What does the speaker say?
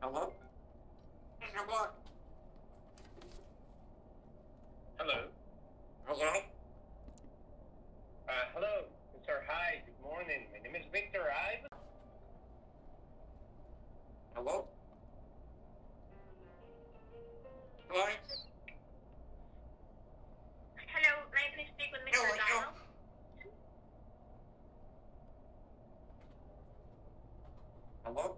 Hello? Hello? Hello? Hello? Uh, hello, Mr. Hi, good morning. My name is Victor Ivan. Hello? Hello? Hello, may I please speak with Mr. Hello, Donald? Hello? hello?